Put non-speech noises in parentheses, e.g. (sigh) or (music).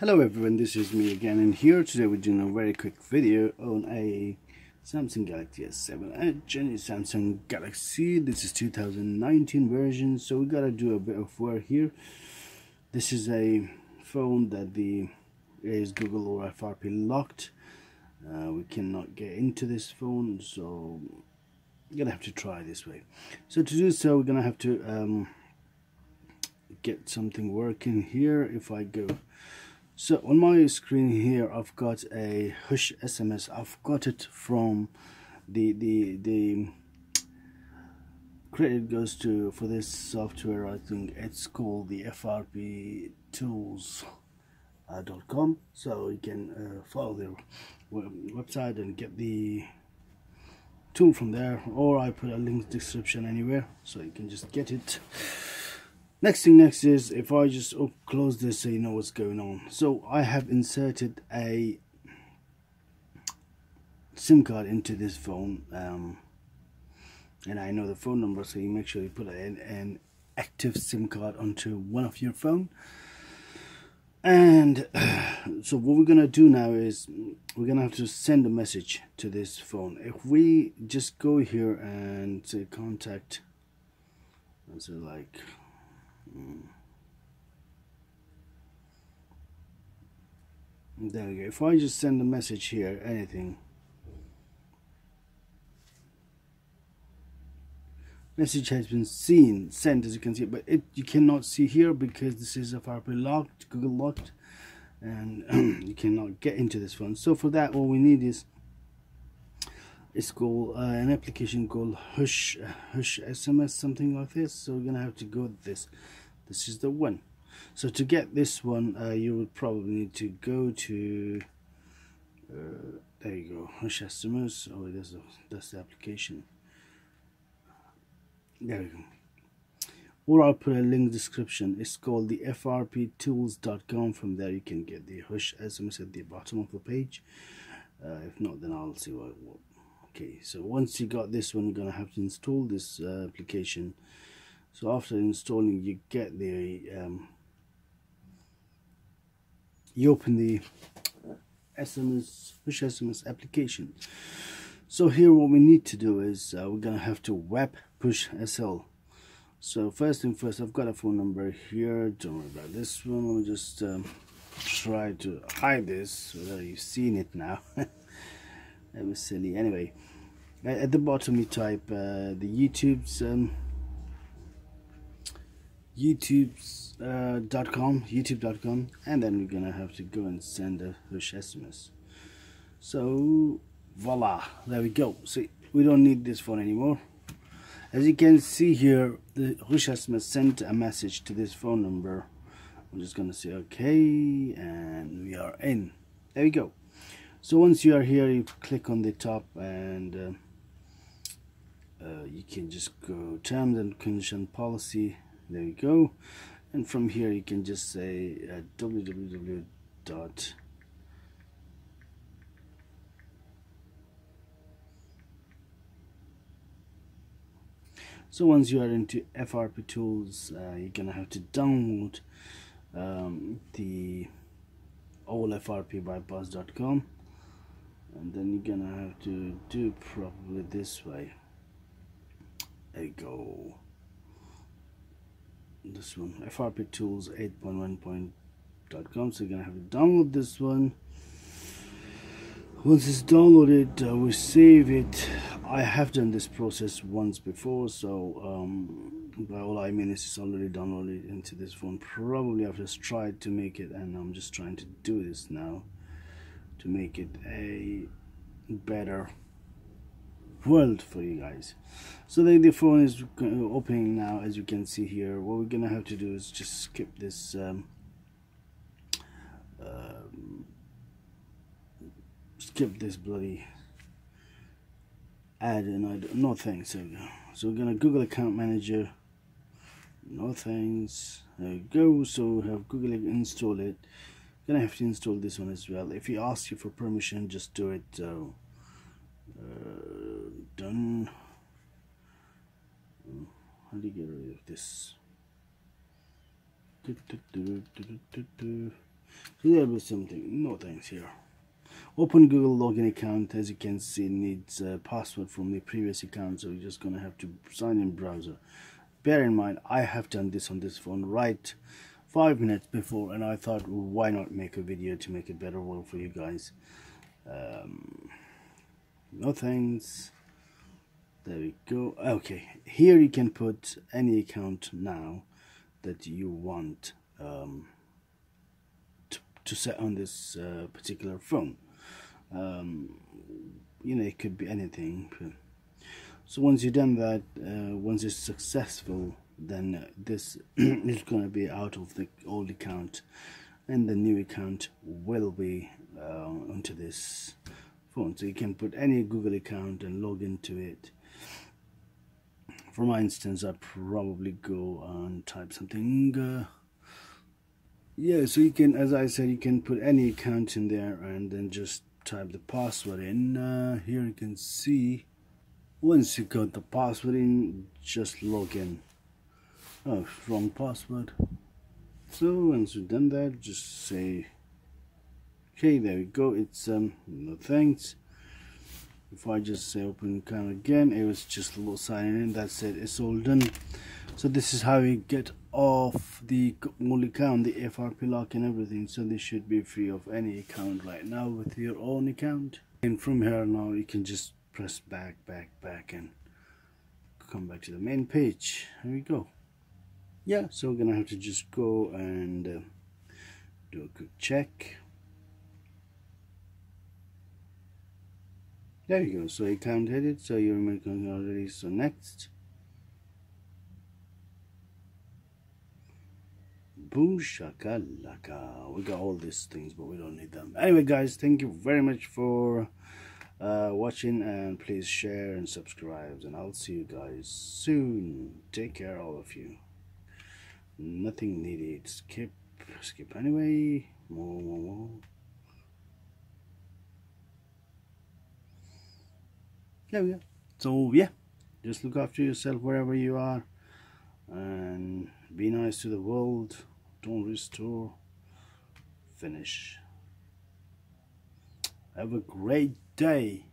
Hello everyone, this is me again and here today we're doing a very quick video on a Samsung Galaxy S7 Edge and Samsung Galaxy. This is 2019 version so we gotta do a bit of work here. This is a phone that the is Google or FRP locked. Uh, we cannot get into this phone so we're gonna have to try this way. So to do so we're gonna have to um, get something working here if I go so on my screen here I've got a hush SMS I've got it from the the the credit goes to for this software I think it's called the FRP tools uh, .com. So you can uh, follow their website and get the tool from there or I put a link description anywhere so you can just get it next thing next is if I just oh, close this so you know what's going on. So I have inserted a SIM card into this phone um, and I know the phone number so you make sure you put an, an active SIM card onto one of your phone. And (clears throat) so what we're gonna do now is we're gonna have to send a message to this phone. If we just go here and say contact so like there we go. If I just send a message here anything. Message has been seen sent as you can see but it you cannot see here because this is a FRP locked Google locked and (clears throat) you cannot get into this phone so for that all we need is it's called uh, an application called Hush Hush SMS something like this. So we're gonna have to go with this. This is the one. So to get this one uh, you would probably need to go to uh, there you go Hush SMS oh that's the, that's the application. There we go. Or I'll put a link description. It's called the frptools.com from there you can get the Hush SMS at the bottom of the page. Uh, if not then I'll see what, what okay so once you got this one you're gonna have to install this uh, application. So after installing you get the um, you open the SMS push SMS application. So here what we need to do is uh, we're gonna have to web push SL so first thing first I've got a phone number here. Don't worry about this one. Let me just um, try to hide this you've seen it now (laughs) that was silly. Anyway at the bottom you type uh, the YouTube's um, youtube.com uh, dot .com youtube.com and then we're gonna have to go and send a push SMS so voila there we go. See we don't need this phone anymore. As you can see here the push SMS sent a message to this phone number. I'm just gonna say okay and we are in. There we go so once you are here you click on the top and uh, uh, you can just go terms and condition policy. There you go. And from here you can just say uh, www dot so once you are into FRP tools uh, you're gonna have to download um, the FRP by buzz.com and then you're gonna have to do probably this way. You go. This one. FRP tools 8.1.com so you're gonna have to download this one. Once it's downloaded uh, we save it. I have done this process once before so um, by all I mean it's already downloaded into this phone. Probably I've just tried to make it and I'm just trying to do this now to make it a better world for you guys. So the, the phone is opening now as you can see here. What we're gonna have to do is just skip this um, uh, skip this bloody add and I no thanks there go. So we're gonna Google account manager. No thanks. There we go. So we have Google install it gonna have to install this one as well. If he asks you for permission just do it uh, uh, done. How do you get rid of this? So there'll be something. No thanks here. Open google login account. As you can see needs a password from the previous account so you're just gonna have to sign in browser. Bear in mind I have done this on this phone right five minutes before and I thought why not make a video to make it better work for you guys? Um, no thanks. There we go. Okay here you can put any account now that you want um, to, to set on this uh, particular phone. Um, you know it could be anything. So once you've done that uh, once it's successful then this (clears throat) is going to be out of the old account. And the new account will be uh, onto this phone. So you can put any Google account and log into it. For my instance I probably go and type something uh, yeah so you can as I said you can put any account in there and then just type the password in. Uh, here you can see once you got the password in just log in oh wrong password. So once you've done that just say okay there we go. It's um no thanks. If I just say open account again it was just a little signing in that's it it's all done. So this is how you get off the old account the FRP lock and everything. So this should be free of any account right now with your own account. And from here now you can just press back back back and come back to the main page. Here we go yeah so we're gonna have to just go and uh, do a quick check. There you go so you can't hit it so you're making already. So next. Boom we got all these things but we don't need them. Anyway guys thank you very much for uh, watching and please share and subscribe and I'll see you guys soon. Take care all of you nothing needed. Skip skip anyway. More more more there we go. So yeah just look after yourself wherever you are and be nice to the world. Don't restore. Finish. Have a great day